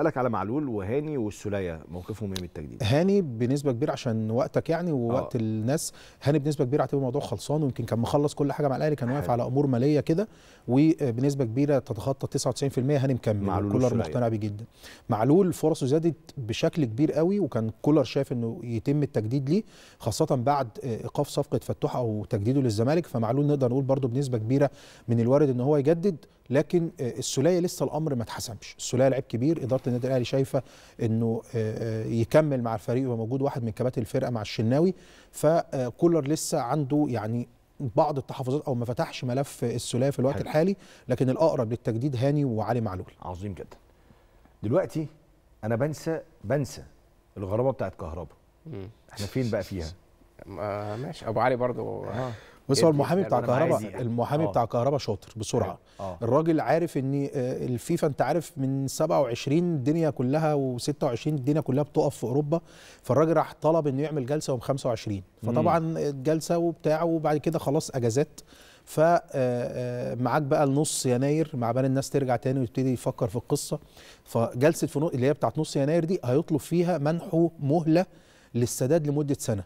اسالك على معلول وهاني والسولية موقفهم إيه من التجديد هاني بنسبة كبيرة عشان وقتك يعني ووقت آه. الناس هاني بنسبة كبيرة هتبقى الموضوع خلصان ويمكن كان مخلص كل حاجة مع الأهلي كان واقف. على أمور مالية كده وبنسبة كبيرة تتخطى 99% هاني مكمل معلول كولر. مقتنع بيه جدا معلول فرصه زادت بشكل كبير قوي وكان كولر شايف إنه يتم التجديد ليه خاصة بعد إيقاف صفقة فتوح أو تجديده للزمالك فمعلول نقدر نقول برده بنسبة كبيرة من الوارد إن هو يجدد لكن السولية لسه الأمر ما اتحسمش. السولية لعيب كبير إدارة النادي الأهلي شايفة إنه يكمل مع الفريق ويبقى موجود واحد من كباتن الفرقة مع الشناوي. فكولر لسه عنده يعني بعض التحفظات أو ما فتحش ملف السولية في الوقت حلو. الحالي لكن الأقرب للتجديد هاني وعلي معلول. عظيم جدا. دلوقتي أنا بنسى بنسى الغرابة بتاعت كهربا. إحنا فين بقى فيها؟ آه ماشي. أبو علي برضو. آه. بس هو المحامي؟ بتاع أنا كهربا عايز- المحامي آه. بتاع كهربا شاطر بسرعة. آه. الراجل عارف إن آه، الفيفا أنت عارف من 27 الدنيا كلها و26 الدنيا كلها بتقف في أوروبا فالراجل راح طلب إنه يعمل جلسة يوم 25 فطبعا الجلسة وبتاعه وبعد كده خلاص أجازات. فمعاك بقى النص يناير مع بال الناس ترجع تاني ويبتدي يفكر في القصة. فجلسة في نو- اللي هي بتاعت نص يناير دي هيطلب فيها منحه مهلة للسداد لمدة سنة.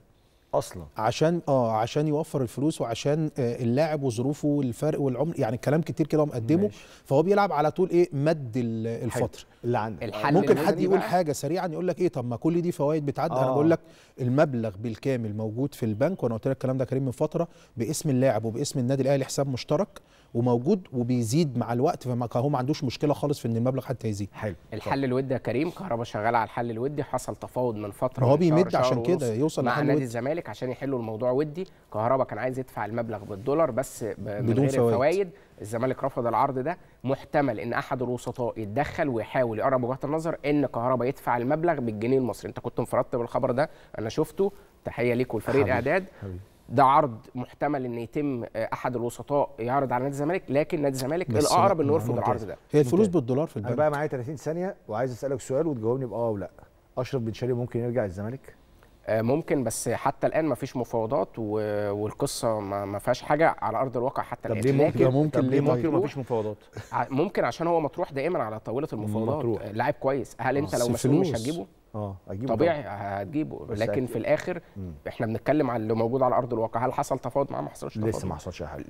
أصلا عشان آه عشان يوفر الفلوس وعشان آه اللاعب وظروفه والفرق والعمر يعني كلام كتير كده مقدمه ماشي. فهو بيلعب على طول إيه مد ال- الفترة اللي عندك ممكن حد يقول بقى؟ حاجة سريعا يقول لك إيه طب ما كل دي فوائد بتعدي أنا آه. بقول لك المبلغ بالكامل موجود في البنك وأنا قلت لك الكلام ده كريم من فترة باسم اللاعب وباسم النادي الأهلي حساب مشترك وموجود وبيزيد مع الوقت فما هو ما عندوش مشكلة خالص في إن المبلغ حتى يزيد حلو الحل الودي يا كريم كهربا شغال على الحل الودي حصل تفاوض من فترة ما هو بيمد عشان كده يوصل مع نادي. الزمالك عشان يحلوا الموضوع ودي كهربا كان عايز يدفع المبلغ بالدولار بس من بدون غير فوائد. الفوائد الزمالك رفض العرض ده محتمل إن أحد الوسطاء يتدخل ويحاول يقرب وجهه النظر إن كهربا يدفع المبلغ بالجنيه المصري أنت كنت انفردت بالخبر ده أنا شفته تحية ليك حبيبي. الاعداد حبيبي. ده عرض محتمل إن يتم آه، أحد الوسطاء يعرض على نادي الزمالك لكن نادي الزمالك الأقرب لا، إنه يرفض. العرض ده هي الفلوس ممتاز. بالدولار في أنا البنك بقى معايا 30 ثانية وعايز أسألك سؤال وتجاوبني بآه أو لأ أشرف بن شرقي ممكن يرجع الزمالك آه، ممكن بس حتى الآن ما فيش مفاوضات و- والقصة ما ما فيهاش حاجة على أرض الواقع حتى طب الآن ليه ممكن لكن ممكن طب ليه ممكن طيب؟ ومفيش مفاوضات ممكن عشان هو مطروح دائما على طاولة المفاوضات مطروح. آه، لاعب كويس هل أنت لو مسؤول مش. هتجيبه آه اجيبه طبيعي هتجيبه لكن أكيد. في الآخر مم. إحنا بنتكلم على اللي موجود على أرض الواقع هل حصل تفاوض معاه ما حصلش. تفاوض لسه ما. حصلش حاجة